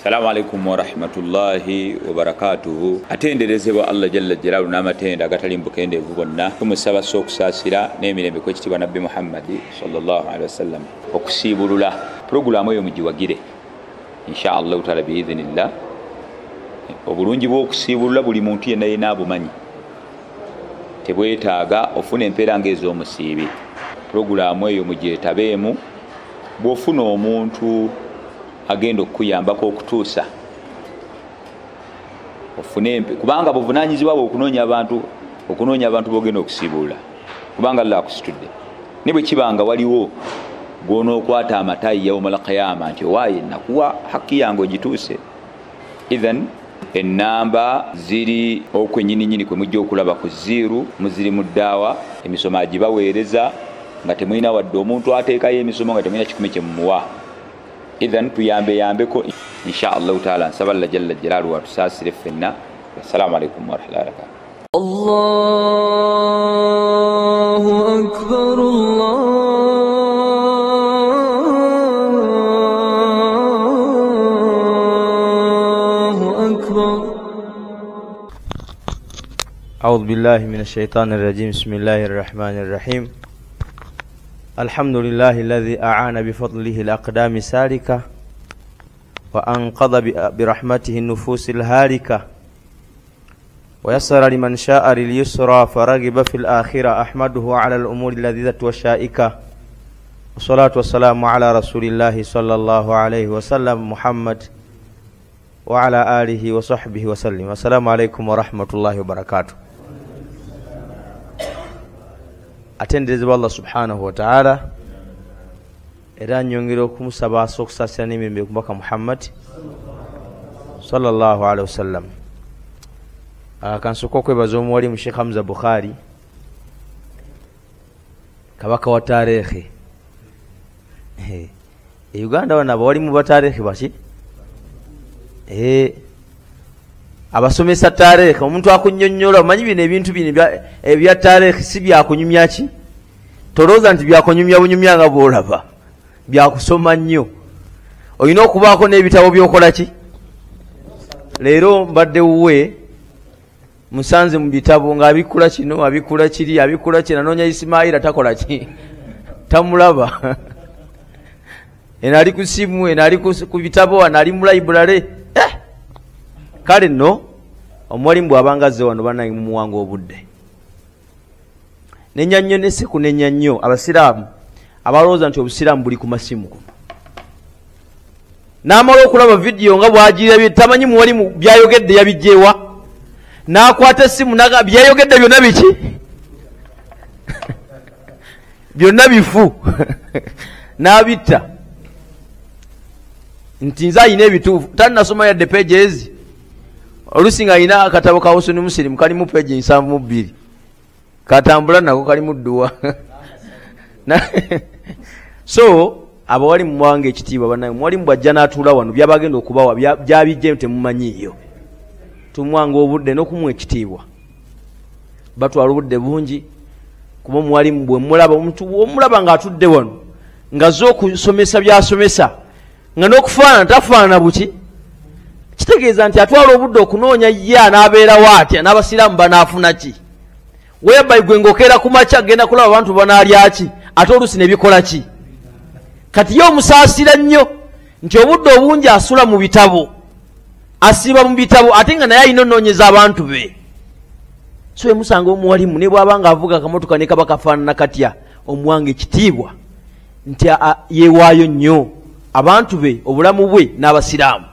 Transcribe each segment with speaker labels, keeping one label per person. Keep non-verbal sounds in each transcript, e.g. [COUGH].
Speaker 1: assalamu alaikum warahmatullahi wabarakatuhu atenderezebwa allah jalla jalalu n'amatenda agatali mubukendeevu bonna. Tumusaba sa okusaasira n'emirembe kwekitibwa nabbi muhammadi salllahalihi wasallam okusiibulula. Puroguramu eyo mugiwagire insha allahu taala biidhinillah obulungi bw'okusiibulula buli muntu yenna yena abumanyi. Tebwetaaga ofuna empeera ngaez'omusiibi puroguramu eyo mugyetabeemu bw'ofuna omuntu agenda okukuyambako okutuusa. Ofune kubanga buvunanyizibwa bwe okunoonya abantu okunoonya abantu bogenda okusiibulula kubanga allah akusitudde. Ne bwe kibanga waliwo gwonookwata amatayi yauma alqiyama nti owaaye nakuwa haki yange ogituuse? Ithan enamba ziri okwenyininyini kwe mujja okulaba ku ziiru muziri mu ddaawa emisomo agibaweereza nga temulina wadde omuntu ateekayo emisomo nga temulina kikumi kyemumuwa ithan tuyambeyambeko insha allahu taala nsaba alla jalla jalaalu watusaasire ffenna assalamu alaikum warahmatullahi wabarakatu
Speaker 2: الله أكبر الله أكبر
Speaker 3: أعوذ بالله من الشيطان الرجيم بسم الله الرحمن الرحيم الحمد لله الذي أعان بفضله الأقدام سالكة وأنقذ برحمته النفوس الهالكة ويسر لمن شاء لليسرى فرغب في الآخرة أحمده على الأمور اللذيذة والشائكة والصلاة والسلام على رسول الله صلى الله عليه وسلم محمد وعلى آله وصحبه وسلم السلام عليكم ورحمة الله وبركاته atenderezebwa allah subhanahu wataala era nyongera okumusaba asa okusasira n'emirembe kumubaka muhammad sallallahu alihi wasallam kansoka okwebaza omuwalimu sheikh hamza bukhari kabaka wa tarehe e uganda wana abawalimu batarehe baki? Eh, abasomesa tarehe omuntu akunyonyola omanyi bino ebintu bino ebya- tarehe si byakunyumya ki tolowooza nti byakunyumya bunyumya nga bwolaba byakusoma nnyo. Olina okubaako n'ebitabo byokola ki? Leero mbadde wuwe musanze mu bitabo ng'abikula kino abikula kiri abikula kino anoonya isimayira takola ki? Tamulaba. Eno ali ku simu eno ali ku bitabo wano ali mu laibulale eh! kale nno omuwalimu bw'abanga azze wano banaye mumuwanga obudde nenya nnyo neseku nenya nnyo abasiraamu abalowooza nti obusiraamu buli ku masimu. N'amala okulaba vidiyo nga bwagirabye tamanyi muwalimu byayogedde yabijjeewa n'akwata essimu byayogedde byonna biki? [LAUGHS] Byonna bifu. [LAUGHS] N'abitta. Nti nze ayina ebituufu talinasoma yadde peegi ezi olusi nga ayina akatabo ka husuni musirimu kalimu peegi nsanvu mu bbiri katambula nako kalimu dduwa. Na- so abawali mumuwanga ekitiibwa banaye muwalimu bwajja n'atuula wano byabagenda okubawa byabijje temumanyiiyo tumuwanga obudde n'okumuwa ekitiibwa. Batwala obudde bungi kuba omuwalimu bwe mulaba omuntu omulaba ng'atudde wano ngaze okusomesa byasomesa nga n'okufaanana tafaanana buki? Kitegeeza nti atwala obudde okunoonya ye anaabeerawo atya n'abasiraamu banaafuna ki weebayi gwe ngaokeera ku makya genda kulaba abantu banaalya ki? Ate oluusi ne bikola ki? Kati ye omusaasira nnyo nti obudde obungi asula mu bitabo. Asiiba mu bitabo ate nga naye alina onoonyeza abantu be. So emusanga omuwalimu ne bwaba nga avuga akamotoka ne kaba kafaanana katya? Omuwanga ekitiibwa nti yeewaayo nnyo abantu be obulamu bwe n'abasiraamu.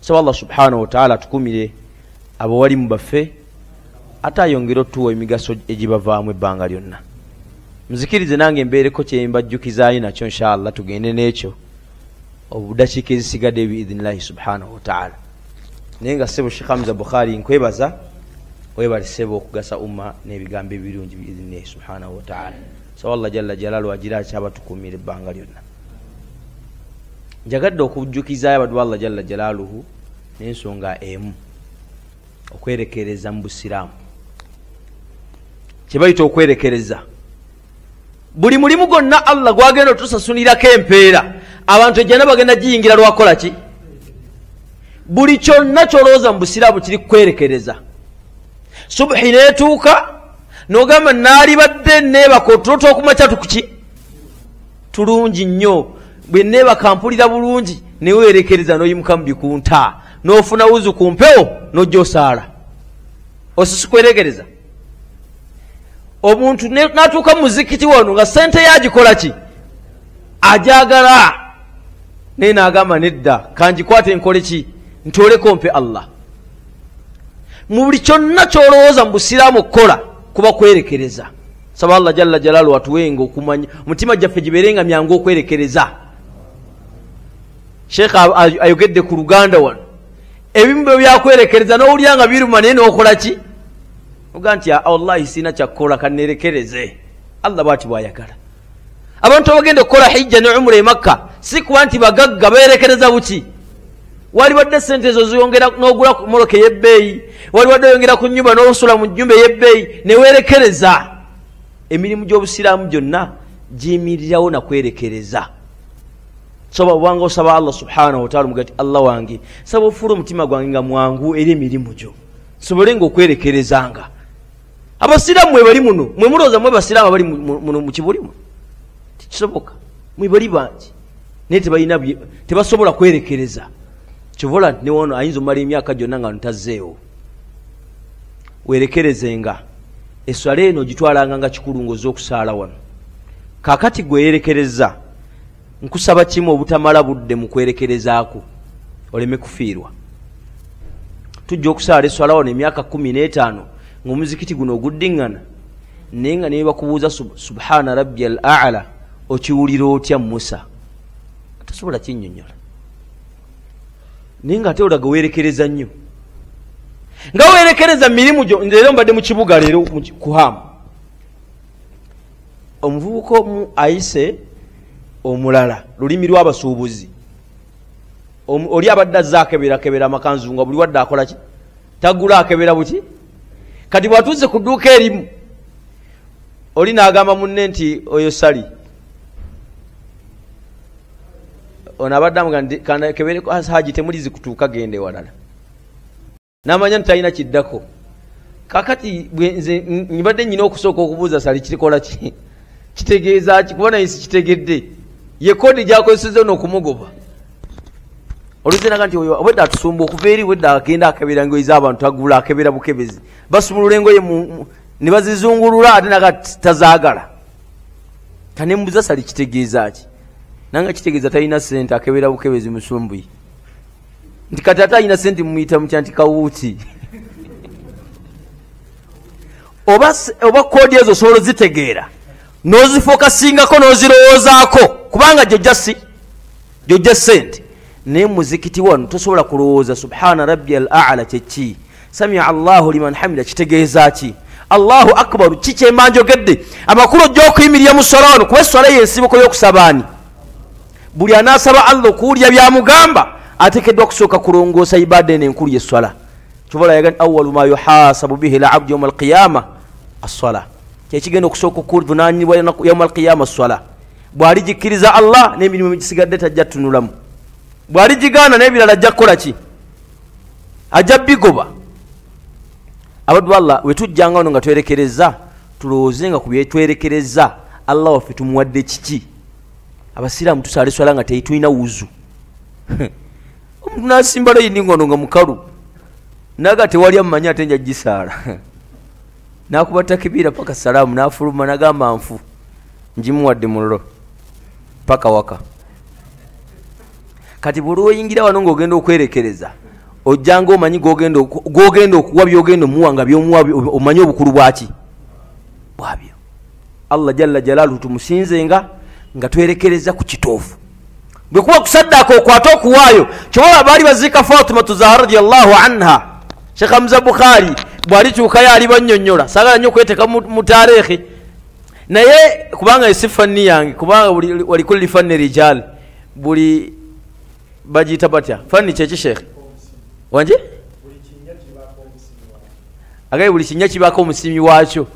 Speaker 3: Saba allah subhanahu wataala atukumire abawalimu baffe ate ayongere otuwa emigaso egibavaamu ebbanga lyonna. Muzikirize nange mbeereko kyembajjukizaayo nakyo inshallah tugende n'ekyo. Obudakiika ezisigadde biidhinillahi subhanahu wataala naye nga sebo shekh hamza bukhari nkwebaza webale sebo okugasa umma n'ebigambo ebirungi biidhinillahi subhanahu wataala saba allah jalla jalaalu agira akyabatukumira ebbanga lyonna. Njagadde okujjukizaayo abaddu allah jalla jalaaluhu n'ensonga emu. Okwerekereza mu busiraamu kyebayita okwerekereza. Buli mulimu gwonna allah gwagenda otusasulirako empeera. Abantu ejjana bagenda giyingira lwakola ki? Buli kyonna kyolowooza mu busiraamu kiri kukwerekereza subuhi netuuka nogamba naalibadde neebaka otuloto okumaca tukuki tulungi nnyo. Bwe neebaka mpulira bulungi neweerekereza noyimuka mu bikunta. Nofuna wuzu ku mpewo nojja osaala. Osisikwerekereza omuntu natuuka mu muzikiti wano nga sente yagikola ki? Ajagala. Naye nagamba nedda kangikwate nkole ki? Ntoleko mpe allah. Mu buli kyonna kyolowooza mu busiraamu okukola kuba kwerekereza. Saba allah jalla jalaalu atuwenga okumanya omutima gyaffe gibeerenga myangu okwerekereza. Sheekha a- ayogedde ku luganda wano. Ebimu bwe byakwerekereza n'owulira nga biruma naye nokola ki oga nti "Ah, wallahi sina kyakukola kanerekereze allah bwati bwayagala. Abantu abagenda okukola hijja ne umura emakka si kuba nti bagagga beerekereza buki? Wali wadde sente ezo ziyongera n'ogula ku moloka ey'ebbeeyi wali wadde oyongera ku nyumba n'osula mu nyumba ey'ebbeeyi neweerekereza emirimu gy'obusiraamu gyonna giyimirirawo nakwerekereza soba obanga osaba allah subhanahu wataala omuga ti allah wange saba ofuula omutima gwange nga mwangu eri emirimu gyo. Sobole nga okwerekerezanga abasiraamu mwe bali muno mwe mulowooza mwe basiraamu abali mu- mu- muno mu kibuli muno tekisoboka mwe bali bangi. Naye tebalina tebasobola kwerekereza. Kivola nti newono ayinza omala emyaka gyonna nga ntazzeewo. Weerekerezenga eswala eno gitwalanga nga kikulu ngaoza okusaala wano. Kaakati gweyerekereza nkusaba kimu obutamala budde mu kwerekerezaako. Oleme kufiirwa. Tujja okusaala eswala wano emyaka kumi n'etaano ngaomuzikiti guno oguddiŋŋana naye nga naye bakubuuza sub- subhana rabbi al ala okiwulira otya musa? Tasobola kinnyonnyola. Naye nga ate olaga weerekereza nnyo. Nga weerekereza mirimu gyo leero mbadde mu kibuga leero mu ki- ku hamu. Omuvubuka omu ayise omulala lulimi lw'abasuubuzi. Oli abadde azze akeberakebera amakanzu nga buli wadde akola ki? Tagula akebera buki kati bwatuuze ku dduuka erimu oli n'agamba munne nti oyo sali. Ono abadde amuga kanakebere haji temulizi kutuuka gende walala. Namanya nti talina kiddako. Kakati bwe nze n- nyibadde nyina okusooka okubuuza sali kirikola ki? Kitegeeza ki? Kuba naye sikitegedde ye kodi gyakozeseza n'okumugoba oluziraga nti oyo wedda atusumba okuva eri wedda agenda akebera engoye z'abantu agula akebera bukebezi. Basumulula engoye ne bazizungulula ate naga tazaagala. Kanembuza sali kitegeeza ki? Nanga kitegeeza talina sente akebera bukebezi musumbuyi. Nti kati ate alina sente mumuyita mutya nti kawuuti. [LAUGHS] Oba koodi ezo osobola ozitegeera n'ozifokasingako n'ozirowoozaako kubanga gyojja si gyojja sente naye muzikiti wano tosobola kulowooza subhana rabbi al ala kyeki samia allahu liman hamida kitegeeza ki? Allahu akbaru ki kyemanjogedde amakulu ojja okuyimirira mu sola wano kuba essola yensibuko y'okusabaani buli anaasaba allah okuwulira byamugamba ateekeddwa kusooka kulongoosa ibaada eno enkulu yeswala kyobola yaga nti awalu ma yuhasabu bihi labdu yauma alqiyama assala. Kyekigenda okusooka okuvunanyibwa yauma alqiyama assala. Bw'aligikkiriza allah n'emirimu gisigadde tajja tunulamu bw'aligigaana n'ebirala ajja kukola ki? Ajja bigoba abaddu allah wetujjanga wano nga twerekereza tulowoozenga ku byetwerekereza allah waffe tumuwadde kiki? Abasiraamu tusaala eswala nga teitulina wuzu. [LAUGHS] Omuntu nasimbalo yindi ngono nga mukalu naga tewali amumanyi ate nja gisaala [LAUGHS] nakuba takibiira paka salaamu nafuluma nagamba nfu njimuwadde mulolo paka waka kati buli oyingira wano ngaogenda okwerekereza ojjanga omanyi gogenda oku- gogenda okuwa byogenda omuwa nga byomuwa omanyi obukulu bwaki bwabyo allah jalla jalaaluhu tumusinzenga nga twerekereza ku kituufu bwe kuba kusaddaaka okwate okuwaayo kyobola baali baziika fatimatu zahra radiallahu anha. Shekh hamza bukhari bwalituukayo ali bannyonnyola saagala nnyo okweteeka mu taarikhi. Naye kubanga esi fanni yange kubanga buli- walikulli fanni rijal buli bagiyita batya fani kyeki shekhe wanje? Agaye buli kinya kibaako omusimi waakyo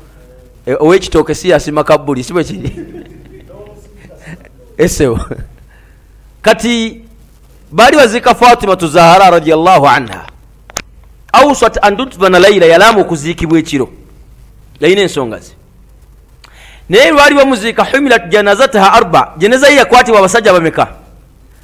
Speaker 3: E, owekitooke si yasima kabbuli si bwe kiri [LAUGHS] esewo kati baali baziika fatimatu zahara radiallahu anha. Ausat andutbana laila yalamba okuziikibwa ekiro yalina ensonga ze naye lwali bamuziika humilat janazataha arba. Jeneza ye yakwatibwa abasajja bameka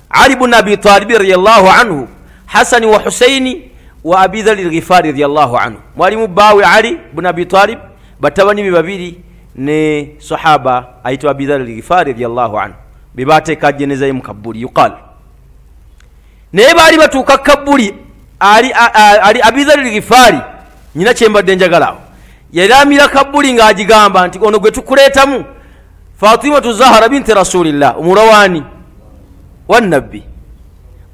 Speaker 3: ali bunu abi talibi radiallahu anhu hasani wa husaini wa abidhari lghifari radiallahu anhu. Mwalimu bawe ali bunu abi talib batabani be babiri ne sahaba ayitibwa abidhari lghifari radiallahu anhu. Bebateeka jeneza ye mukabbuli yuqal. Naye baali batuuka kabbuli ali, a- a- ali abidhari lghifari nyina kyembadde njagalaawo yalamira kabbuli ng'agigamba nti ono gwe tukuleetamu fatimatu zahara binti rasulillah omulawani wannabbi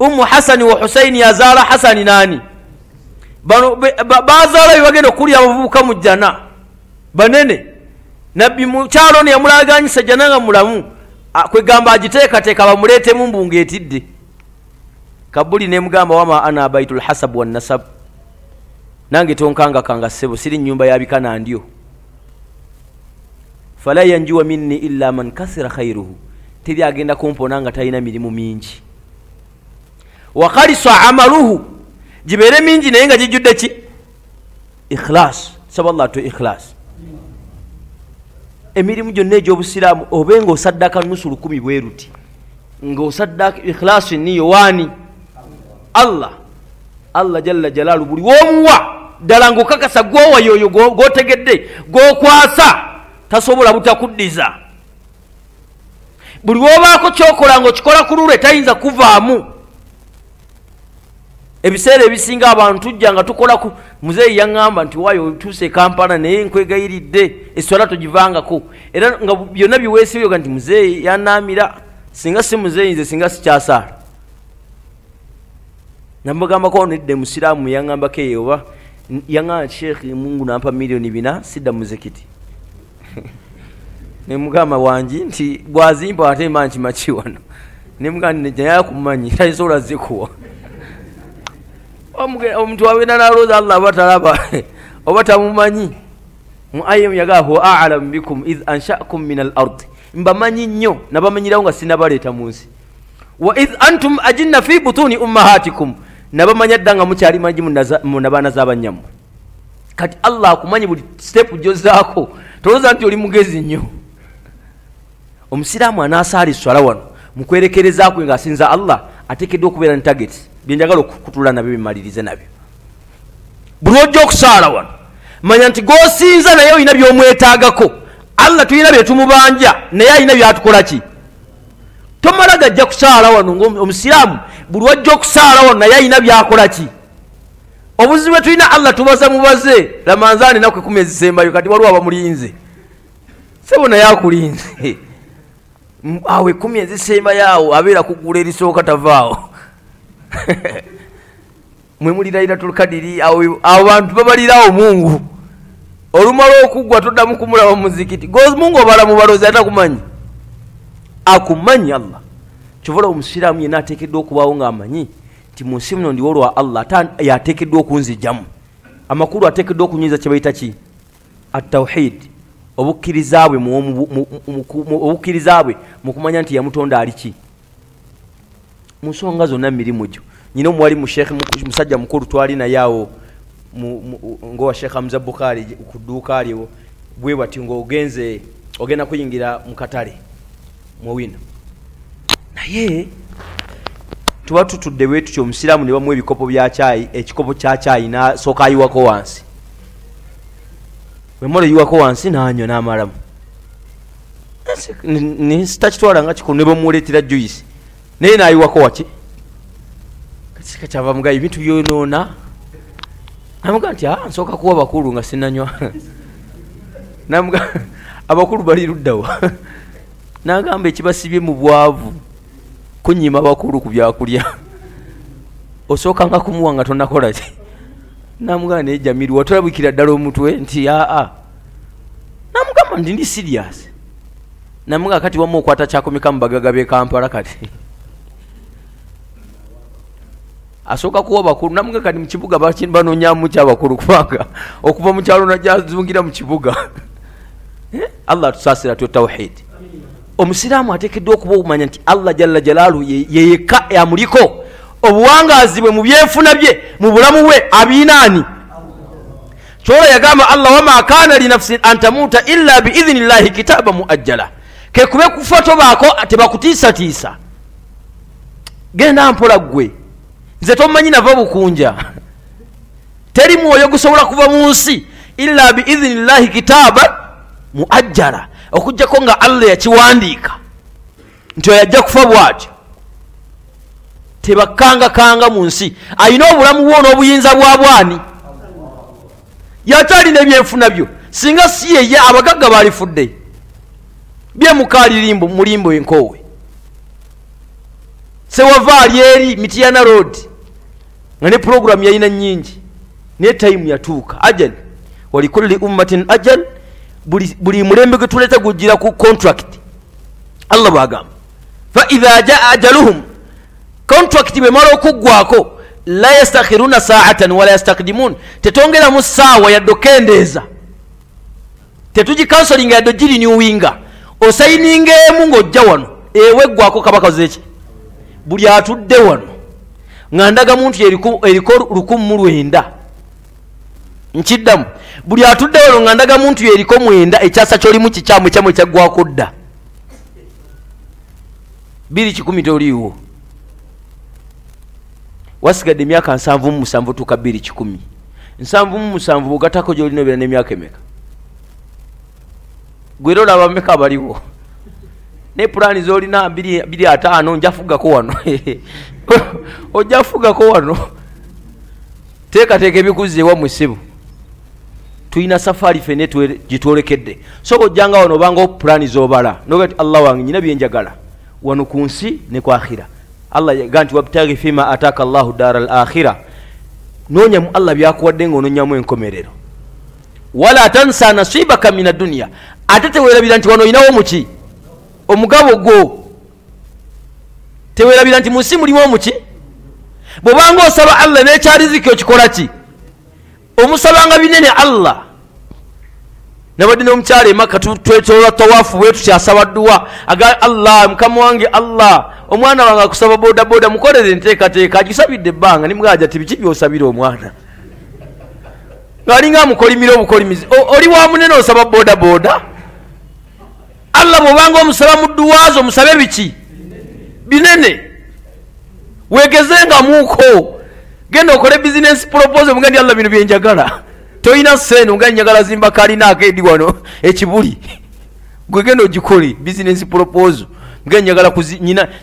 Speaker 3: ummu hasani wa husaini yazaala hasani naani bano bazaala be bagenda okulya abavubuka mu jjana banene nabbi mukyalo ne yamulaganyisa jjana nga mulamu. Kwegamba agiteekateeka bamuleetemu mbu ngaetidde kabuli nemugamba wama ana baitu lhasab wannasab nange tonkangakanga ssebo siri nyumba yabika nandyo fala yanjuwa minni illa man kasira khairuhu teri agenda kumpona nga talina mirimu mingi. Wakhalisa amaluhu gibeere mingi naye nga gijjudde ki? Ikhilas saba allah to ikhilas emirimu gyonna egy'obusiraamu obe nga osaddaka nusu lukumi bwe ruti ng'osaddaka ikhilasu niyo waani allah allah jalla jalaalu buli womuwa ddala ng'okakasa gwowa yoyo gwo- gwotegedde gwokwasa tasobola butakuddiza buli wobaako kyokola ng'okikola ku lulwe tayinza kuvaamu. Ebiseera ebisinga abantu tujja nga tukola ku muzeeyi yaŋŋamba nti waayo tuuse kampala naye nkwegayiridde eswala togivangako. Era nga byonna biweesibyoga nti muzeeyi yanaamira singa si muzeeyi nze singa sikyasaala namugambako nedde musiraamu yaŋŋambako eyo oba yaŋŋamba sheekhi mungu nampa miliyoni bina sidda muzikiti nemugamba wangi nti bwazimba ate ma nkimaki wano. Nemugamba nti naye akumanyi tasobola zikuwa. Omuntu agenda nalooza allah aba talaba oba tamumanyi mu ayemu yagaa huwa alamu bikum id anshakum min al ardi mbamanyi nnyo nabamanyirawo nga sinabaleeta mu nsi. Wa id antum ajinna fi butuni ummahatikum. Nabamanya dda nga mukyali magi mu nabaana z'abanyammwe kati allah akumanyi buli sitepu gyozaako tolowooza nti oli mugezi nnyo omusiraamu anaasaala eswala wano mukwerekereza kwe ng'asinza allah ateekeddwa okubeera ne tageti byenjagala okukutula nabyo bimalirize nabyo. Buli ojja okusaala wano manya nti g'osinza naye olina by'omwetaagako allah tulina byetumubanja naye alina byatukola ki? Tomala gajja kusaala wano ngaomusiraamu buli wajja okusaala wano naye alina byakola ki? Obuzibu bwe tulina allah tubaza mubaze lamanzaani enaku ekumi ezisembayo kati waliwo abamulinze. Sebo naye akulinze awo ekumi ezisembayo awo abeera kugula erisooka tavaawo. [LAUGHS] Mwe muliraira tulkadiri awo bantu babalirawo mungu. Olumala okuggwa toddamu kumulaba muzikiti. Mungu obalamu balozi atakumanyi akumanyi allah. Kyovala omusiraamu yenna ateekeddwa okubaawo ng'amanyi nti mu nsi muno ndiwo lwa allah ate yateekeddwa okunzijjamu amakulu ateekeddwa okunyiza kye bayita ki? Atawhid obukkiriza bwe mu- mu- mu- mu- mu- obukkiriza bwe mu kumanya nti yamutonda ali ki? Mu nsonga zonna mirimu gyo. Nyina omuwali mu mu- musajja mukulu twali naye awo mu- mu- ngowa sheekh hamza bukhari ku dduuka lyewo bwe bati ngaogenze ogenda kuyingira mu katale muwino naye tuba tutudde bwe tutyo omusiraamu ne bamuwa ebikopo bya kyayi ekikopo kya kyayi nasooka ayiwako wansi wemala oyiwako wansi nanywa n'amalamu. Sitakitwala nga kikulu ne bamuleetera juice. Naye nayiwako waki? Kasika kyava muga ebintu byonoona. Namuga nti "Ah, nsooka kuwa bakulu nga sinanywa. [LAUGHS] Namuga abakulu bali luddawa [LAUGHS] nagamba ekibasibye mu bwavu kunyima bakulu ku byakulya. [LAUGHS] Osooka nga kumuwa nga tonakola ki namugamba naye jamiri watulabikira ddala omutwe nti aa namugamba ndi ndi sirias namuga kati wamu okwata kyakomeka mu bagaga b'e kampala kati. Asooka kuwa bakulu namuga kati mu kibuga banoonyamu kyabakulu kubanga okuva mu kyalo najazungira mu kibuga. [LAUGHS] Eh, allah tusaasira twe tawhid. Omusiraamu ateekeddwa okuba okumanya nti allah jalla jalaalu ye ye yekka amuliko obuwangazi bwe mu byenfuna bye mu bulamu bwe abiinaani kyola yagamba allah wama kana linafsin an tamuuta illa biidhini llahi kitaba muajjala. Kekube kufa tobaako tebakutiisatiisa genda mpola ggwe. Nze tomanyi nava bukunja. Teri mwoyo gusobola kuva mu nsi. Illa biidhini llahi kitaba muajjala. Okugjako nga allah yakiwandiika. Nti oyajja kufa bwatyo tebakangakanga mu nsi. Ayina obulamu bwo n'obuyinza bwa bwani. Yakyalina ebyenfuna byo. Singa si yeye abagagga balifudde byemukalirimbo mulimbo enkoowe. Sewava ali eri mitiyana road nga ne puroguramu yalina nyingi naye tayimu yatuuka. Ajal walikulli ummatin ajal buli mulembe gwe tuleeta gujjira ku contract. Allah bwagamba. Faidha jaa ajaluhum contract bwemala okuggwako la yastakhiruna saatan wala yastakdimun tetongeramu saawa yadde okendeeza tetugikansolinga yadde ogirinyuwinga osayininga emu ng'ojja wano eweggwako kabaka zeki buli atudde wano nga ndaga muntu eriko lukumi mu lwenda. Nkiddamu buli atudde wano nga ndaga muntu yeriko mwenda ekyasa kyolimu kikyamu ekyamu ekyaggwako dda. Biri kikumi toliiwo wasigadde emyaka nsanvu mu musanvu tuuka biri kikumi. Nsanvu mu musanvu bwegatako gyolina obeera n'emyaka emeka? Gwera olaba meka abaliwo. Ne pulaani zolina biri ataano njafugako wano. [LAUGHS] Ojja fugako wano. Teekateeka ebikuzi ewa mu ssibu tulina safaari fene gitwolekedde. So ojjanga wano obanga pulaani zobala. Noga ti allah wange nyina byenjagala wano ku nsi ne ku akhira allah yaga nti wabtaghi fima ataka llahu dara al akhira noonya mu allah byakuwadde ngaononyamu enkomerero. Wala tansa nasibaka min adduniya ate tewerabira nti wano oyinawo muki omugabo gwo. Tewerabira nti mu nsi mulimu omuki bwobanga osaba allah nekyariziki okikola ki? Omusabanga binene allah nabadde nomukyala emaka twetolola tawaafu bwe tukyasaba dduwa. Aga allah mukama wange allah omwana wange akusaba bodaboda mukolere enteekateeka. Agisabidde ebbanga nimugaja ti biki byosabira omwana? Ngaalinga amukolimira obukolimizi oli wa munene osaba bodaboda? Allah bwobanga omusaba mu dduwaazo omusabe biki? Binene. Wegezengamuuko genda okole bizinesi propose muga ndi allah bino byenjagala toyina sente nga njagala zimba kalinaako edi wano ekibuli. Gwe genda ogikole bizinesi propose nga njagala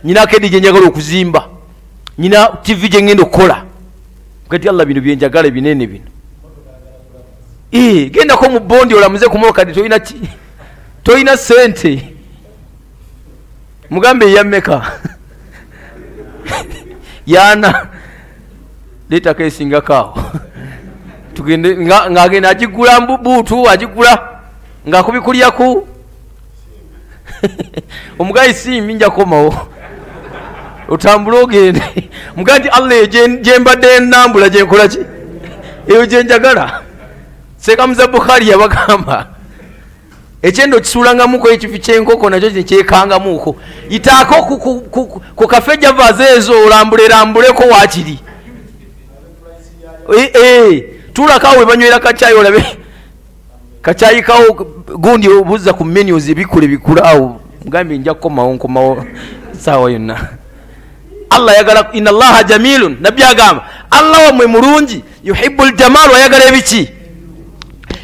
Speaker 3: nyinako edi gyenjagala okuzimba. Nyina tv gyengenda okukola. Gati allah bino byenjagala binene bino. Gendako mu bondi olamuze kumola kadi toyina ki? Toyina sente mugambe eyammeka [LAUGHS] yana leetako esingakaawo tugende ngaagenda agigula buutu agigula ngaakubikulyaku [LAUGHS] omugayi simbi njakomawo otambule ogende. Mugaa nti allah eyo gyembadde enambula gyenkola ki? Eyo gyenjagala sekamuza bukhari yabagamba ekyendo okisuulangamuko ekifi kyenkoko nakyo nekyekangamuko yitaako ku kafe javaze ezo olambulerambuleko wakiri tuulakawo we banywera kacayi olabe kacayi kawo gundi obuzza ku menus ebikula bikulaawo mugambye nja kukomawo nkomawo saawa yonna. Allah yagala ina allaha jamilun. Nabbi agamba allah wamwe mulungi yuhibu ljamalu ayagala ebiki?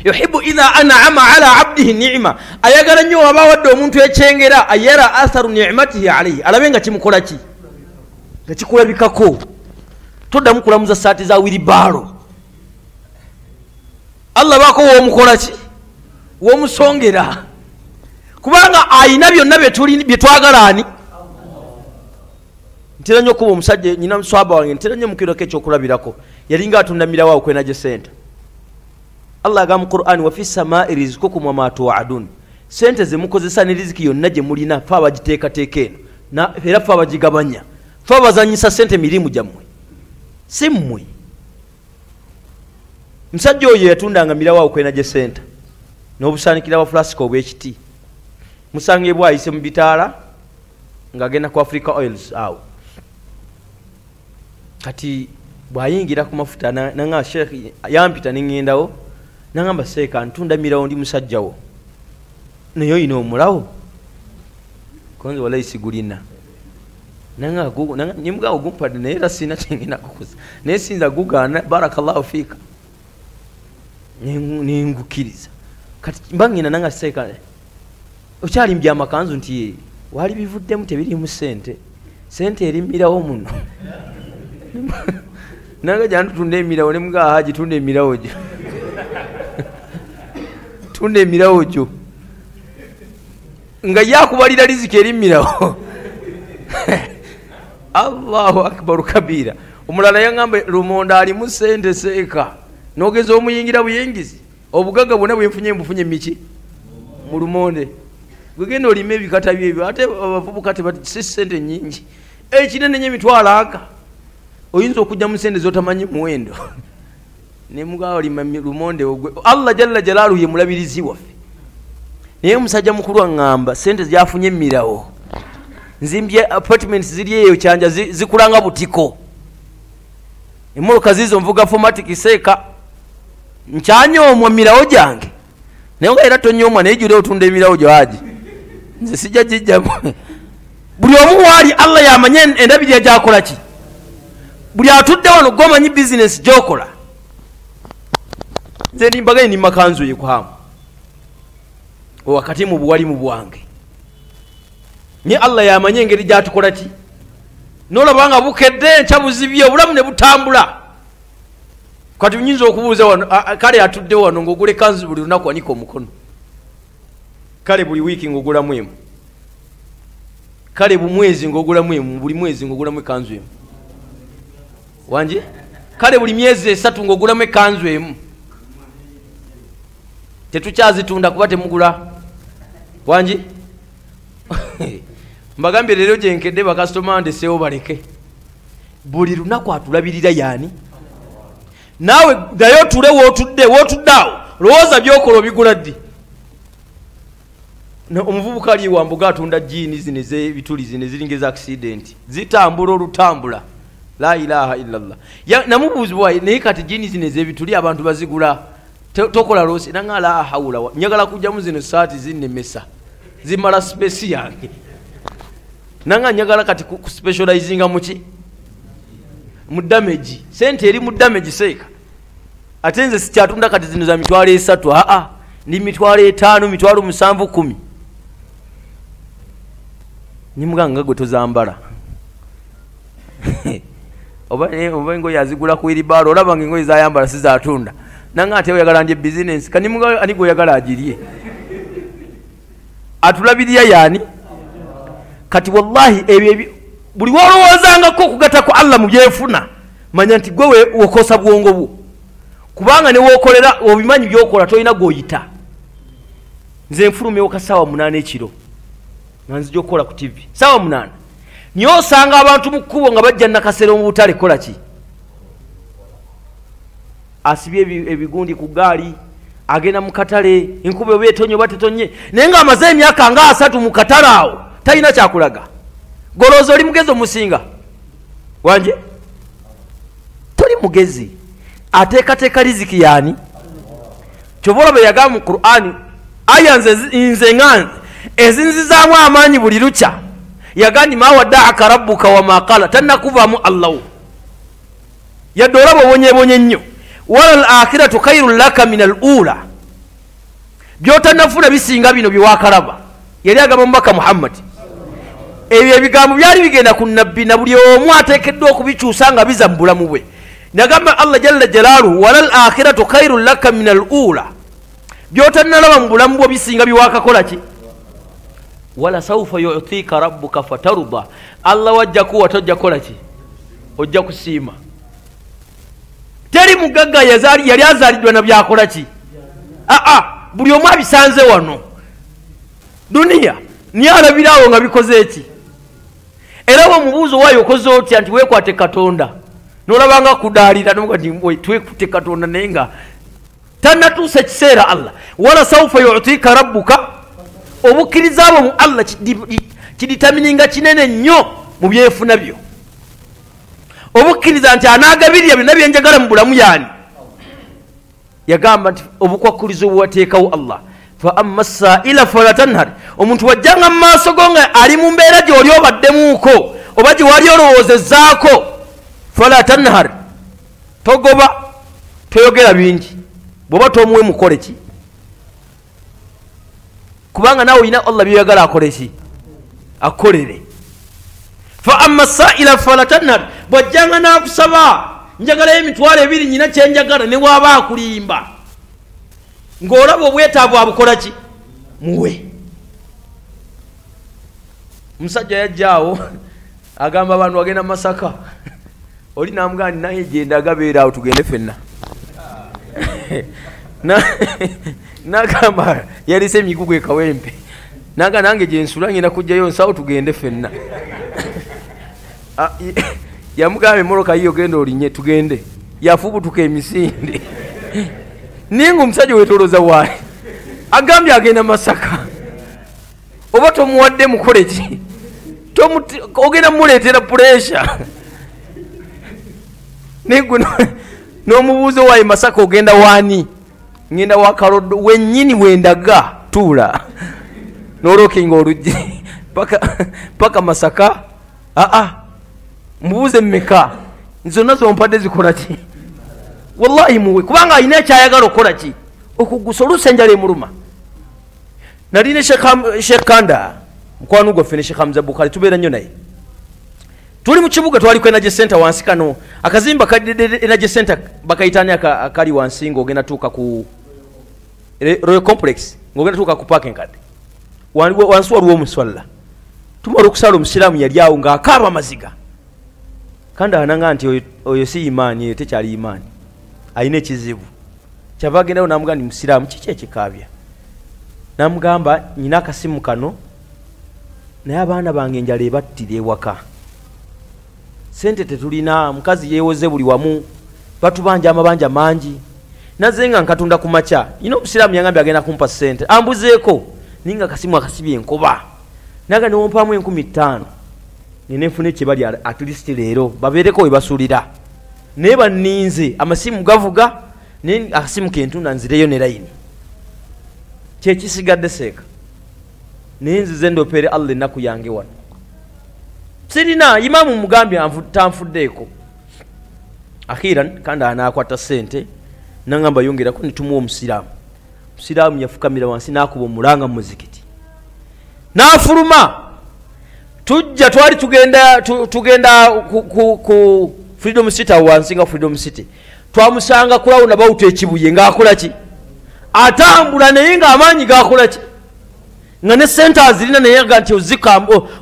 Speaker 3: Yuhibu idha anama ala abdihi nima. Ayagala nnyo waba wadde omuntu ekyengera ayara atharu nimatihi alaihi alabe nga kimukolaki nga kikulabikako toddamu kulamuza saati za wiribaalo allah baako womukola ki? Womusongera kubanga ayina byonna byetwagala ani? Ntera nnyo okuba omusajja nyina muswaba wange ntera nnyo mukirako ekyokulabirako yalinga atundamirawo akwena gye sente allah agamba mu quran wafi samai rizikukum wama tuadun. Sente zemukozesa ne riziki yonna gye mulina fe abagiteekateeka eno. Era fe abagigabanya. Fe abazanyisa sente mirimu gyammwe. Si mmwe musajja oyo yatundanga mirawo kwena gye sente n'obusanikira bafulasika obwekiti musanga bwayise mu bitaala ng'agenda ku africa oils awo. Kati bwayingira ku mafuta na- nanga sheekh yampita neŋŋendawo nagamba seeka ntunda mirawo ndi musajjawo naye oyina omulawo? Konze walayi sigulina. Nimugawo gumpadde naye era sina kyengenda kukuza naye sinza gugaana barakallahu fiika Nengu- nengukiriza. Kati mba ngenda nanga seeka okyali mubyamakanzu nti "Ye, wali bivuddemu tebirimu sente sente erimirawo muno. [LAUGHS] Nanga jantutunda emirawo nemugaa haji [LAUGHS] tunda emirawo gyo. Tunda emirawo gyo. Nga yakubalira riziki erimirawo [LAUGHS] allahu akbaru kabira. Omulala yaŋamba lumonda alimu sente seeka nogeza omuyingira buyingizi. Obugaga bwona bwenfunye mbufunye miki mu lumonde. Gwegenda olima ebikata byebyo ate abavubuka tebati si sente nyingi ekinene nyo emitwalo aga oyinza okujja mu sente zotamanyi muwendo. [LAUGHS] Nemugawalima lumonde ogwe. Allah jalla jalaalu ye mulabirizi waffe. Naye omusajja mukulu aŋŋamba sente gyafunye emirawo nzimbye appointments ziri eyo kyanja zi- zikulanga butiko. Emmotoka zizo nvuga fomatic seeka nkyanyoomwa mirawo gyange. Naye nga era tonyoomwa naye jule otunda emirawo gyoagi nze sijja gijjamu buli omu waali allah yamanye endabirira gyakola ki? Buli atudde wano gwomanyi bizinesi gyokola. Nze nimbagaye nimakanzu yekwamu wakati mu buwalimu bwange. Naye allah yamanye engeri gyatukola ki? Nolaba nga bukedde nkya buzibye obulamu ne butambula kati nyinza okubuuza wano kale atudde wano ngaogula ekanzu buli lunaku anika omukono. Kale buli wiiki ngaogulamu emu. Kale bumwezi ngaogulamu emu buli mwezi ngaogulamu ekanzu emu. Wangi kale buli myezi esatu ngaogulamu ekanzu emu. Tetukyazitunda kuba temugula. Wangi [LAUGHS] mbagambye leero gyenkedde bakasitoma ndeseewo baleke. Buli lunaku atulabirira yaani naawe ddayo otule wootudde wootudde awo. Lowooza byokola obigula ddi? Omuvubuka ali wambuga atunda jiini zino ezebituli zino eziringa eza accident. Zitambula olutambula. La ilaha illallah. Namubuuzibwa naye kati jiini zino ezebituli abantu bazigula. Tokola loosi. Nanga la hawula njagala kujjamu zino saati zinnemesa zimala spesi yange. Nanga njagala kati ku- kuspecializinga muki mu damage. Sente eri mu damage seeka ate nze sikyatunda kati zino za mitwalo esatu. Aa ndi mitwalo etaano mitwalo musanvu kumi. Nyimuganga gwe tozambala. [LAUGHS] Oba oba engoye azigula ku iribaalo olaba nga engoye zayambala sizatunda nanga ate oyagala ndye bizinensi kanimuga ani gweoyagala agirye? Atulabirira yaani? Kati wallahi ebyo buli wolowoozangako okugata ku allah mu byefuna manya nti gwe we- wokosa bwongo bwo. Kubanga newokolera obimanyi byokola tolina gwoyita. Nze nfulumyewo ka saawa munaana ekiro nga nzija okukola ku tv saawa munaana. Niye osanga abantu mu kkubo nga bajja nakasera mu butale kola ki? Asibye ebi- ebigundi ku gaali agenda mu katale enkuba oba etonye oba tetonye. Naye ngaamaze emyaka nga asatu mu katale awo talina kyakulaga golooza oli mugezi omusinga? Wanje? Toli mugezi. Ateekateeka riziki yaani? Kyova olaba yagamba mu qur'ani aya nze nganze ezinzizaamu amaanyi buli lukya. Yagandi ma waddaaka rabbuka wamakala tannakuvaamu allahu. Yadde olaba obonyebonye nnyo. Wala l akhiratu khairun laka min al ula byotanafuna bisinga bino byewakalaba yali agamba mubaka muhammadi ebyo ebigambo byali bigenda ku nabbi na buli omu ateekeddwa okubikyusa nga biza mu bulamu bwe. Nagamba allah jalla jalaaluhu wala l akhiratu khairun laka min al ula byotanalaba mu bulamu bwo bisinga biwakakola ki? Wala saufa yutika rabbuka fataruda allah wajja kuwa tojja kukola ki? Ojja kusiima. Teri mugagga yali azaaliddwa na byakola ki? Aa buli omu abisanze wano. Duniya niye alabiraawo nga bikoze eki era womubuuzo waayo okoze otya nti weekwate katonda? Nolabanga kudaalira noga nti "Oy, twekute katonda naye nga tannatuusa ekiseera allah. Wala saufa yutika rabbuka obukkiriza bwo mu allah kiditamininga kinene nnyo mu byefuna byo. Obukkiriza nti anaagabirya byonna byenjagala mu bulamu yaani? Yagamba nti obukwakkulizo obwewateekawo allah fa amma saila fala tanhar. Omuntu wajjanga mu maaso go nga ali mu mbeera gyoli obaddemuuko oba gye wali olowoozezaako fala tanhar. Togoba toyogera bingi. Bweoba tomuwe mukole ki? Kubanga nawe olina allah byoyagala akole ki? Akolere fa amma saila fala tanhar. Bwajjanga nakusaba njagalayo emitwalo ebiri nyina kyenjagala ne waba akulimba ng'olaba obwetaavu abukola ki? Muwe. Omusajja yajjaawo [LAUGHS] agamba abantu bagenda masaka. [LAUGHS] Oli namugamba ni naye genda agabeera awo tugende fenna [LAUGHS] Na- nagamba yalise emigugu ekawempe naga nange gyensula ngenda kujjayo nsawo tugende fenna y- yamugamba emoroka yiyo genda olinye tugende. Yafubutuka emisinde naye nga omusajja wetoloza waali agambye agenda masaka. Oba tomuwadde mukole ki ogenda muleetera puresha naye n'omubuuzo waaye masaka ogenda waani? Ngenda wakaroddo wennyini wendaga tuula. Nolokinga oluggi. Paka, masaka? Aa mubuuze mmeka? Zonna zompadde zikola ki wallahi muwe kubanga alina ekyayagala okukola ki? Okugusa oluusi enjala emuluma nali ne sheekh kanda mukwano gwaffe ne sheekh hamza bukali tubeera nnyo naye. Tuli mu kibuga twali ku energy center wansi kano. Akazimba ka energy center bakayitani aka- akali wansi ngaogenda tuuka ku royal complex ngaogenda tuuka ku card. Waliwo- wansi waliwo omuswalla tumala okusala omusiraamu yali awo ng'akaaba amaziga kandi ananga nti oyo si imaani eyo tekyali imaani alina ekizibu. Kyava agendayo namugamba ndi musiraamu kiki ekikaabya? Namugamba nyina akasimu kano naye abaana bange enjala ebattira ewaka. Sente tetulina mukazi yeewoze buli wamu batubanja amabanja mangi. Naze nga nkatunda ku makya nyina omusiraamu yangambye agenda kumpa sente ambuzeeko naye nga akasimu akasibye enkuba naga niwompamu enkumi ttaano nina enfuna ekyebali at least leero babeereko we basuulira naye banninze amasimu gavuga naye akasimu kentunda nzireyo ne layini. Kyekisigadde seeka. Naye nzize ndopeere allah ennaku yange wano. Sirina imamu mugambye anfu- tanfuddeeko. Akhiran kandi anakwata sente nangamba yongerako nitumuwa omusiraamu. Omusiraamu yafukamira wansi nakuba omulanga mu muzikiti. Nafuluma. Tujja twali tugenda tu- tugenda ku, ku, ku freedom city awo wansi nga freedom city. Twamusanga kulawuna bawuta ekibuye ngaakola ki? Atambula naye ngaamaanyi gakola ki? Nga ne sente azirina naye aga nti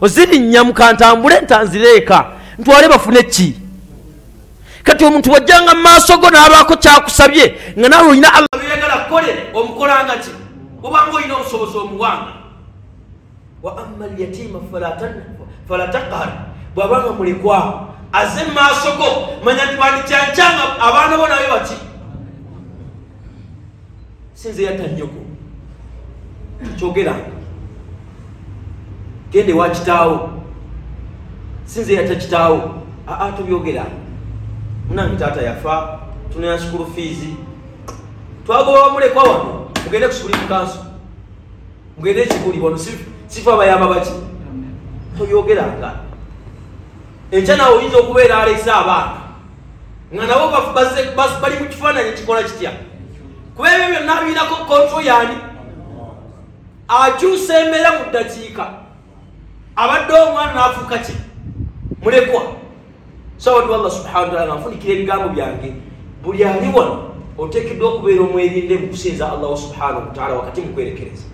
Speaker 3: ozirinnya mukantambule ntanzireeka ntwale bafune ki? Kati omuntu wajjanga mu maaso go n'abaako kyakusabye nga nawe olina allah byeyagala kukole omukolanga ki? Obanga olina obusobozi omuwanga. Wa amma lyatima fala taqhar bwabanga mulekwawo aze mu maaso go manya nti bandikyankyanga abaana bo nabe baki sinze yatta nnyoko kyogeranga gende wa kitaawo sinze yatta kitaawo aa tobyogeranga munange taata yafa tunaya sukulu fiizi twagoba bamulekwa wano mugende kusukuli mukanso mugende ekiguli wano si- sifa abayamba baki tobyogeranga enkya nawe oyinza okubeera alese abaana nga nabo bali mu kifaananyi kikola kitya? Kuba ebyo byonna biirako kontro yaani? Akyusa embeera mu ddakiika. Abadde omwana n'afuuka ki? Mulekwa. Sawatu allah subhanahu wataala nfunikira ebigambo byange. Buli ali wano oteekeddwa okubeera omwerinde mu kusinza allahu subhanahu wataala wakati mu kwerekereza.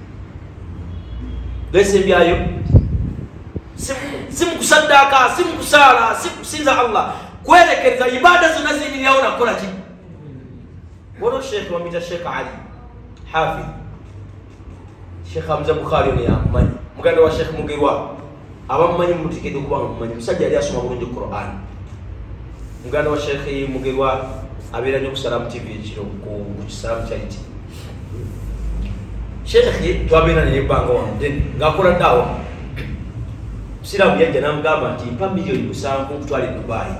Speaker 3: Lesa ebyayo si- si mu kusaddaaka si mu kusaala si kusinza allah kwerekereza ibaada zonna zinyirirawo nakukola ki wano sheekh bamwita sheekh ali hafidh sheekh hamza bukhari ono yamumanyi muganda wa sheekh mugerwa abamumanyi mumutekedde okuba nga mumanyi musajja yali asoma bulungi quran. Muganda wa sheekh mugerwa abeera nyo okusala mu tv ekiro ku kisalamu kyaiti sheekh twabeera naye ebbanga wano then ngaakola ddawa siraamu yajja namugamba nti mpa miliyoni musanvu nkutwala e dubayi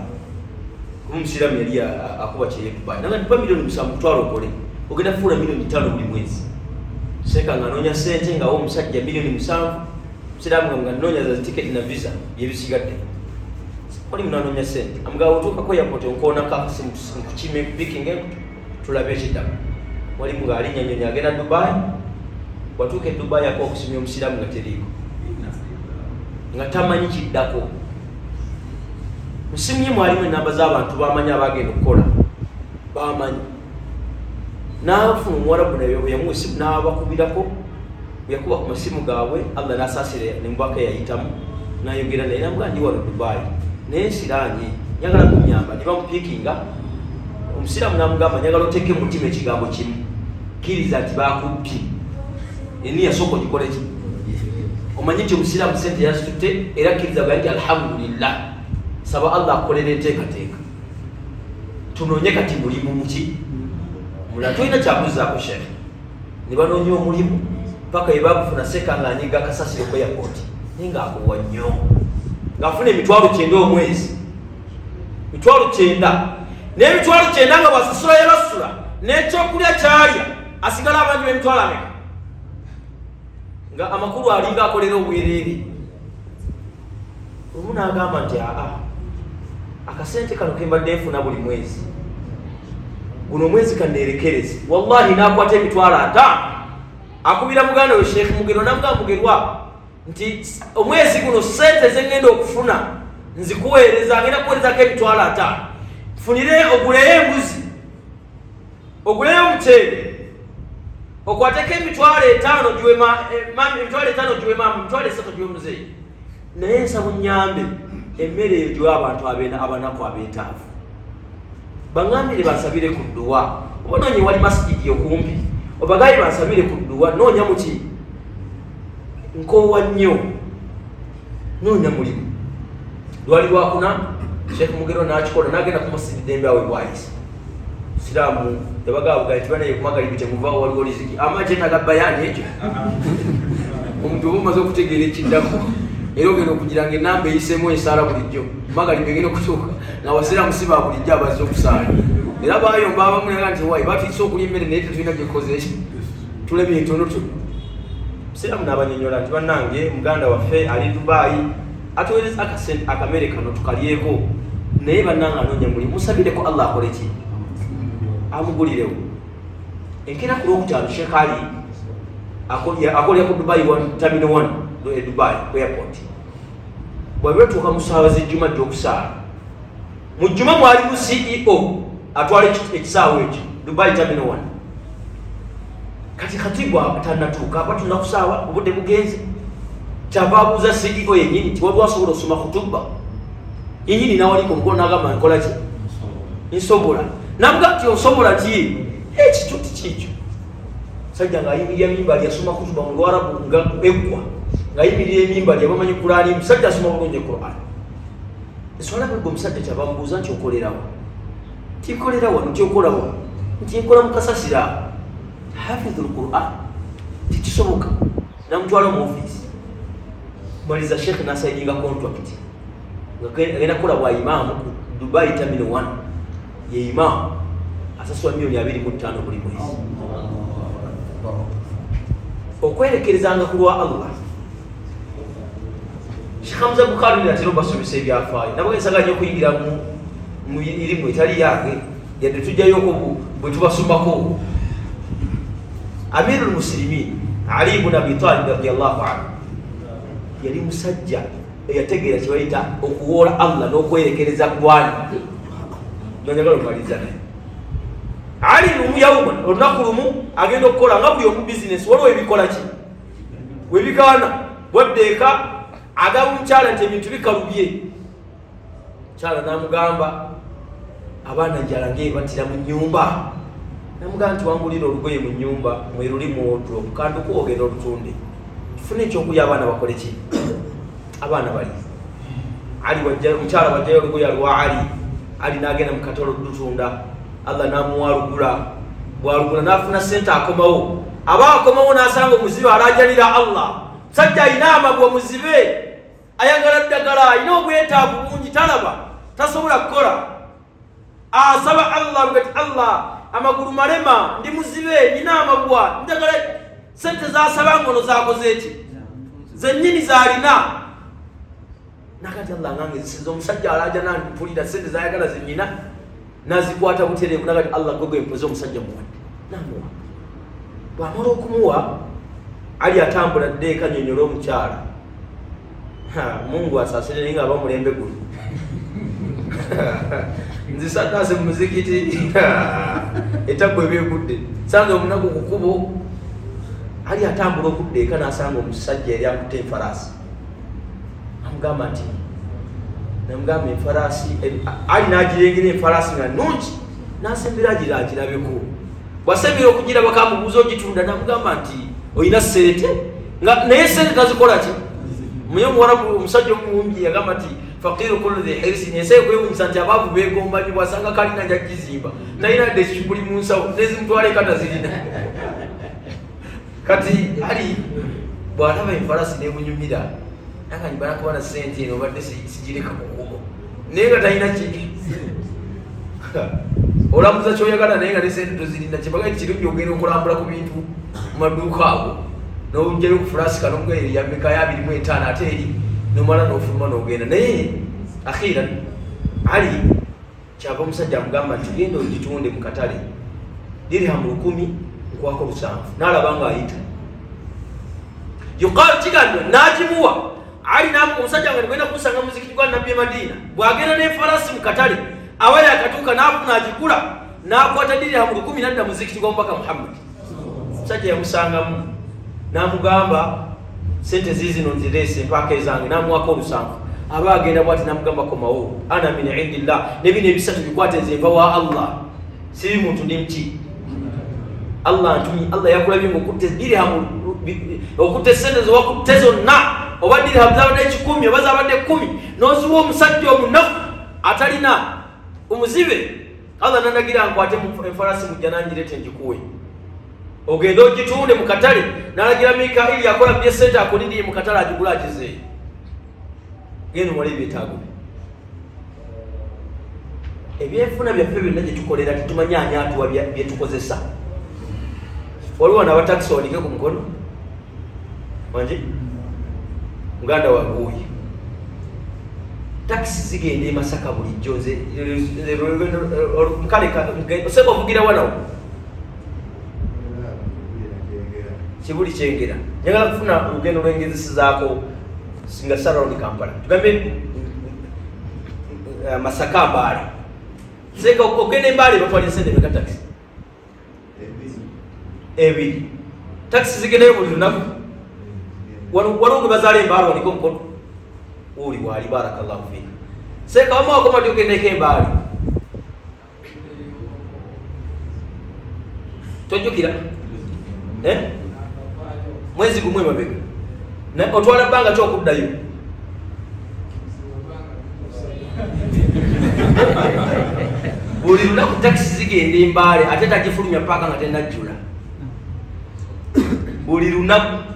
Speaker 3: kuba omusiramu yali akuba kyeye dubai. Naga nikuba miliyoni musanvu kutwala okole. Ogenda kufuula miliyoni tano buli mwezi. Seeka nga noonya sente ngawo omusajja miliyoni musanvu. Musiraamu nga noonya za tiketi na visa byebisigadde. Oli munanoonya sente amugawo otuukako yapoti onkoonako akasimu nkukime kupikinge tulabe ekiddamu walimu ngaalinnyanyonyi agenda dubai. Watuuka e dubai ako okusimya omusiraamu nga teriiko nga tamanyi kiddako. Musimu ye mwalimu enamba z'abantu bamanyi abagenda okukola. Bamanyi. Nafuna omuwarabu naye yamuwa esimu n'abakubirako yakuba ku masimu gaabwe allah nasaasire nemubaka yayitamu nayogera naye namuga ndi wano dubai. Naye siranye njagala kunyamba ne bamupiikinga. Omusiraamu namugamba njagala oteeke mumutima ekigambo kimu. Kkiriza nti bakubbye eni yasooka ogikole ki omanyi nti omusiraamu sente yazitutte era kkiriza gaa nti alhamdulillah saba allah akolera enteekateeka tunoonye kati mulimu muki? Mula tolina kyakuzaako shekhe ne banoonya omulimu paka yebakufuna seka nga anyiga akasasiro ku airport. Naye ngaakuwa nnyo. Ngaafuna emitwalo kyenda omwezi. Mitwalo kyenda. N'emitwalo kyenda nga basasula yebasula n'ekyokulya kyalya asigala abangi b'emitwalo ameka nga amakulu alinga akolera obwereere. Olumu n'agamba nti aa akasente kano kembadde nfuna buli mwezi. Guno omwezi kaneerekereze wallahi nakwata emitwalo ataano akubira muganda we sheekh mugerwa namugamba mugerwa nti omwezi guno sente zengenda okufuna nzikuweereza ngenda kuweerezako emitwalo ataano funire oguleyo embuzi oguleyo omuceere okwateko emitwalo etaano eh, emitwalo etaano giwe mama emitwalo esatu giwe muzeeyi. Naye nsaba nyambe emmere eyo giwe abantu abanaku abeetaavu. Baŋambire bansabire ku dduwa oba noonye wali masigidi okumpi? Obagaye bansabire ku dduwa noonya muki nkoowa nnyo. Noonya mulimu. Lwali lwakuna sheekh mugero nakikola nagenda kumusiridembe awe bwayisa siraamu yabagabuga nti banaye kumagalibi temuvaawo waliwo liziki ama kyetaga bayani ekyo? [LAUGHS] Omuntu oba omaze okutegeera ekiddako. Era ogenda okugira nga enamba eyisemu esaala bulijjo. Magalibi egenda okutuuka nga abasiraamu si ba bulijjo abazze okusaala era bayomba abamu naga nti wayi batuyise okulya emmere naye tetulina gyekoze eki tulebye entono tuno siraamu n'abanyonyola nti bannange muganda waffe ali dubaayi atuweereza akasente akamere kano tukalyeko. Naye bannange anoonya muli musabireko allah akole ki amugulirewo. Enkera ku lwokutaano sheekh ali akolya ku dubai tamino 1 e dubai ku airport. Bwabira tuuka mu saawa zejjuma gyokusaala mu jjuma mwalimu ceo atwala eki- ekisaawa ekyo dubai tamino 1 kati katibwa tanatuuka aba tuna kusaawa obudde bugenze. Kyava abuuza ceo yenyini nti waliwo asobola osoma kutuba yenyini nawaliko omukono nagamba nkola ki? Nsobola namuga nti osobola ki ekito tikikyo sajja ngaayimirira mimbali asoma kutuba mu lwarabu nga eggwa ngaayimirira emimbali abamanyi kulani musajja asoma bulungi quran nswala bwegwe omusajja kyava mubuuza nti okolerawo tikolera wano tyokolawo nti nkola mukasasira hafidhu lquran tikisoboka namutwala mu office. Maliza sheekh nasaininga contract. Nga agenda kukola bwa imaamu dubai tamino 1 ye imaamu asasula miliyoni abiri mu ttaano buli mwezi. Okwerekerezanga ku lwa allah. Sheekh hamza bukhari natera obasomesa ebyafaayo. Nabwensaganya okuyingira mu- mu irimu etali yange yadde tujjayoko bwe tubasomako amiru lmusilimin ali bun abi talib radiallahu anhu yali musajja eyategeera kyebayita okuwoola allah n'okwerekereza gwani nonyagala omaliza naye ali lumu yauman olunaku lumu agenda okukola nga buli omu bizinesi waliwo ebikola ki webigaana bwaddeeka agamba omukyala nti ebintu bikalubye mukyala namugamba abaana njala ngebatira mu nyumba. Namugamba nti wangulira olugoye mu nyumba mweruli muwodrop kanduku ogenda olutunde tufune ekyokulya abaana bakole ki? Abaana bali. Ali omukyala wajjayo olugoye lwa ali ali nagenda mukatolo lutunda allah namuwalugula bwalugula nafuna sente akomawo. Aba akomawo nasanga omuzibe alajanira allah. Musajja ayina amagwa muzibe ayagala ddagala ayina obwetaavu bungi talaba. Tasobola kukola. Asaba allah gati allah amagulu malema ndi muzibe nina amabwa njagala sente zasaba ngono zakoze eki zenyini zalina nakati allah ngange zisinza omusajja alaja nampulira sente zayagala zenyina nazikwata butereeku nakati allah gwegwe mpoze omusajja muwadde namuwa bwamala okumuwa ali atambula ddeeka nyonyola omukyala. Mungu asasire naye nga aba mulembe guno [LAUGHS] nzisadase mumuzikiti [LAUGHS] etagwa ebyegudde sanga omunaku kukubo ali atambula okudda eka nasanga omusajja yali akutte enfalaasi amugamba nti namugamba enfalaasi ali nagirengera enfalaasi nga nungi nasembera agira agirabeko. Bwasembera okugirabako amubuuza ogitunda namugamba nti olina nga naye sente tazikola ki? Muye omuwarabu omusajja omumumbi yagamba nti fakiru kullu dhi hirsin ensi ekwewunyisa nti abaavu begomba nyo bwasanga kalina jagizimba talina dde kikuli mu nsawo nezimutwala eka tazirina. Kati ali bwalaba enfalasi nemunyumira nanga nibala kuba na sente eno obadde si- sigireka mukubo naye nga talina ki olamuza kyoyagala naye nga ne sente tozirina kyebaga kirungi ogenda okulambula ku bintu mu maduuka ago nojjayo ku fulasika nomugeyameka yabirimu etaano ate eri nomala nofuluma nogenda naye akhiran ali kyava omusajja amugamba nti genda ogitunde mu katale dirhamu lukumi nkwako lusanvu nalaba nga ayita yuqalu kigambibwa nagimuwa ali namuka omusajja nga nigenda kumusanga muzikiti gwa nabbi madiina bwagenda nefalasi mu katale aba yakatuuka nafuna agigula nakwata dirhamu lukumi nadda muzikiti gwa mubaka muhammadi omusajja yamusangamu namugamba sente zizino nzirese empaka ezange namuwako olusanvu. Aba agenda bwati namugamba komawo ana min indillah. Nebino ebisatu bikwate nzenva wa allah. Sibi muntu ndi mki allah ntumi allah yakulabye nga okutte dirhamu okutte sente zewakutte zonna oba dirhamu zabadde ekikumi oba zabadde kumi noziwa omusajja omunaku atalina omuzibe allah nanagira nkwate enfalasi mujja nangirete njikuwe ogende ogitunde mu katale nalagira mikaili yakola byesente akulindiri mu katale agigula agizeeyo genda omala ebyetaago bye ebyenfuna byaffe byonna gyetukolera tetumanya ani atuwa byetukozesa waliwo wano abatakisi wanike ku mukono? Wangi muganda waguuyi takisi zigenda emasaka bulijjo kale oseka ovugira wanawo kibuli kyengera. Njagala kufuna olugendo lwengezesizaako nga sarawundi kampala. Tugambe eh, masaka mbaale. Seka ogenda embaale batwalira sente meka takisi ebiri. Takisi zigendayo buli lunaku waliwo gwe bazaala embaale waniko omukono uli waali barakallahu fika seka wama wakoma ti ogendeko embaale tojjukira Eh? mwezi gumwe emabega Na- otwala bbanga ki okuddayo [LAUGHS] buli lunaku takisi zigenda embaale ate tagifulumya paka nga tenajjula buli lunaku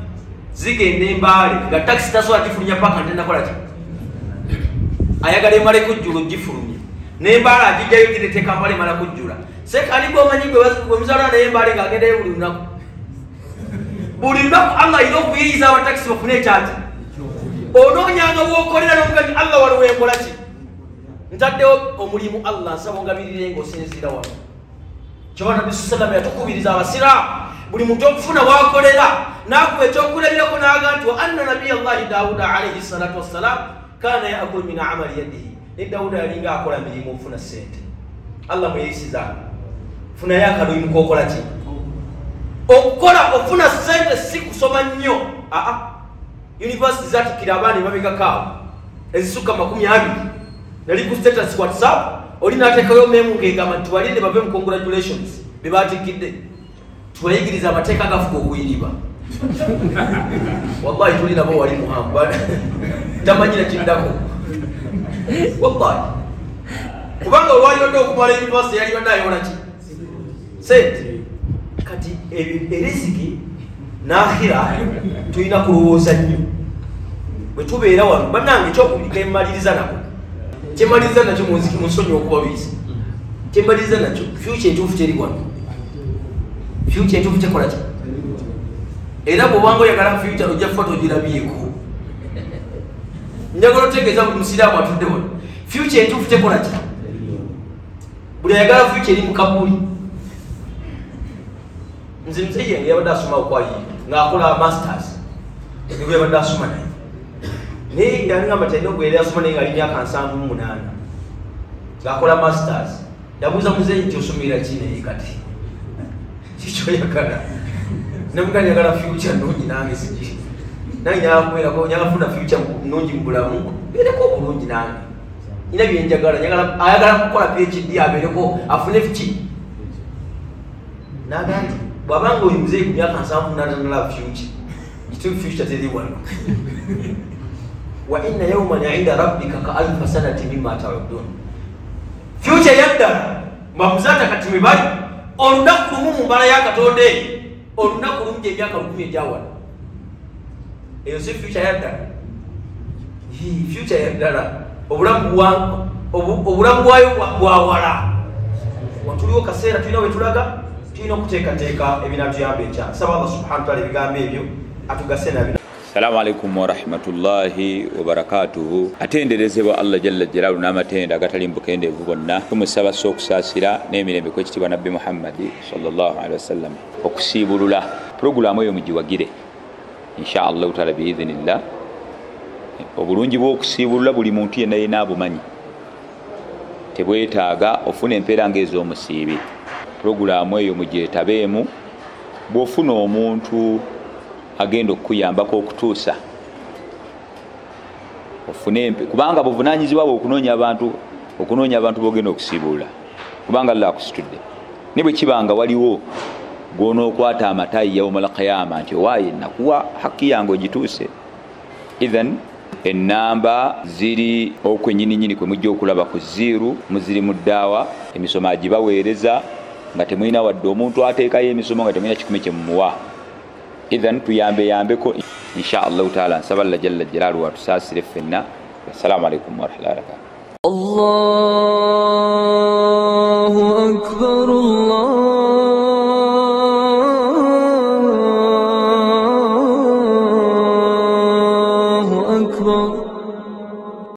Speaker 3: zigenda embaale nga takisi tasobola gifulumya paka nga tenakola ki? Ayagala emale kujjula ogifulumya nembaale agijjayo gireteeka mbala emala kujjula. Sekani gwomanyi gwe muzalwa naye embaale ngaagendayo buli lunaku. Buli lunaku allah ayina okuyiyiza abatakisi bafune ekyati onoonyanga wokolera novuga nti allah waliwo enkola ki? Ntaddewo omulimu allah nsaba ongabirire ngaosinzira wano. Kyoba nabi salama yatukubiriza abasiraamu buli muntu okufuna wakolera nakuba ekyokulabirako naga nti wa anna nabiya llahi dawuda alaihi salatu wassalam kana yakulu min amali yadihi ne dawuda yalinga akola mirimu okufuna sente allah mweyisiza funayo akaloyimu kokola ki? Okukola ofuna sente si kusoma nnyo. Aa univesity zatikira abaana emabegakaawo ezisukka makumi abiri nali ku status whatsapp oli nateekayo memu ngegamba nti tubalinde bave mu congratulations bebatikidde tubayigiriza amateeka agafuka okuyiriba. [LAUGHS] Wallahi tuli nabo wali muhambu tamanyira kiddako wallahi. Kubanga olwaliyodde okumala univesity yali yonna ayola ki? Sente. Kati ebyo eriziki nakhira tulina kulowooza nnyo. Bwe tubeera wano bannange ekyokulika emaliriza nako. Kyemaliriza nakyo munsonyi okubabiisa kyembaliriza nakyo. Fyuca entuufu teri wano fyuca entuufu tekola ki era bwobanga oyagala fyuca ojja foto ogirabyeko njagala otegeeza buli musiraamu atudde wano. Fyuca entuufu tekola ki buli ayagala fyuca eri mukabuli nze muzeyi yange yabadde asoma okwayi ngaakola masters. Nibwe yabadde asoma naye. Naye yalingamba talina ogwera asoma naye ngaali myaka nsanvu munaana. Ngaakola masters. Yabuuza muzeyi nti osomera ki naye kati kikyoyagala namuga njagala fyuca nungi nange sigi nange nyalakubeerako nyalafuna fyuca nungi mu bulamu. Beereko obulungi nange. Nina byenjagala njagala. Ayagala kukola phd abeereko afune ki naga nti bwabanga oyo muzeyi ku myaka nsanvu natanala fyuca kitubu fyuca teri wano. Wa inna yauman inda rabbika ka alfa sanati mima taudun. Fyuca yaddala mabuzaata kati mwe bali olunaku lumu mu mbala ya katonda eyo olunaku lumu gyemyaka lukumi egyawala. Eyo si fyuca yaddala fyuca yaddala obulamu bwa- obu- obulamu bwayo bwa- bwawala watuliwo kaseera tulina wetulaga tulina okuteekateeka ebinaatuyamba ekya saba allah subhana wataala ebigambo ebyo atugase nabyo
Speaker 1: assalamu alaikum warahmatullahi wabarakatuhu atenderezebwa allah jalla jalalu n'amatenda agatali mubukendeevu bonna. Tumusaba sa okusaasira n'emirembe kwekitibwa nabbi muhammadi salllahalihi wasallam okusiibulula purogulamu eyo mugiwagire insha allahu taala biidhinillah obulungi bw'okusiibulula buli muntu yenna yena abumanyi. Tebwetaaga ofuna empeera ngaez'omusiibi purogulamu eyo mugyetabeemu bw'ofuna omuntu agenda okukuyambako okutuusa. Ofune empe kubanga buvunanyizibwa bwe okunoonya abantu okunoonya abantu bogenda okusiibulula kubanga allah akusitudde. Ne bwe kibanga waliwo gwonookwata amatayi yauma alqiyama nti owaaye nakuwa haki yange ogituuse. Ithan enamba ziri okwenyininyini kwe mujja okulaba ku ziiru muziri mu ddaawa emisomo agibaweereza nga temulina wadde omuntu ateekayo emisomo nga temulina kikumi kyemumuwa idan tuyambe yambe ko inchallahu taala sabu allah jalla jalalu watu sasire fenna assalamu aleykum warahmatullahi wabarakatu
Speaker 2: الله أكبر الله